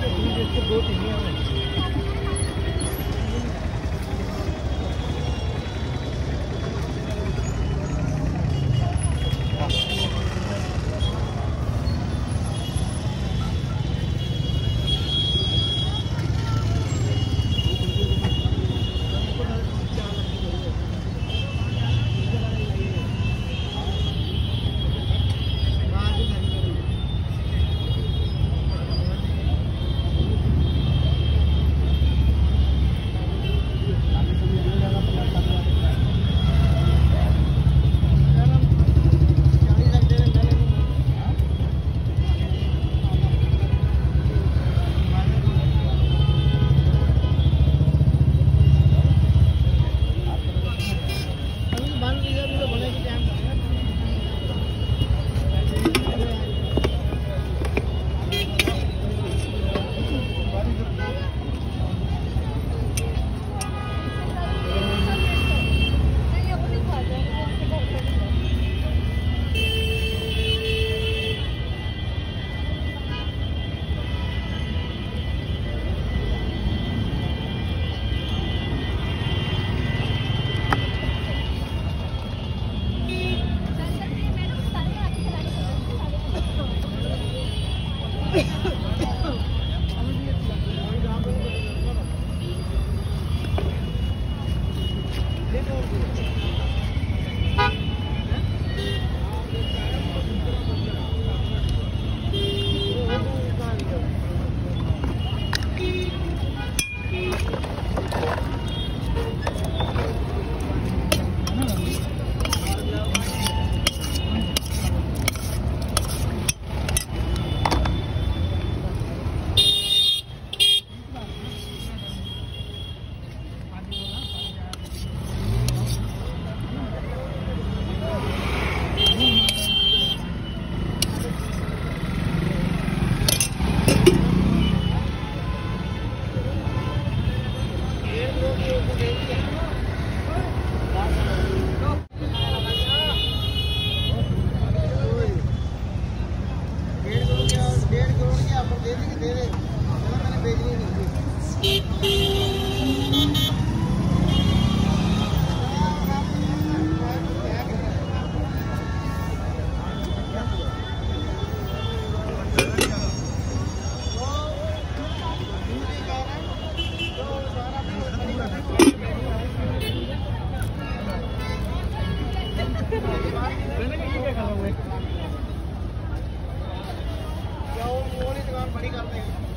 दो तीन क्या वो मोरी दुकान बड़ी करते हैं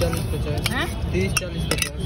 चालीस पचास तीस चालीस पचास।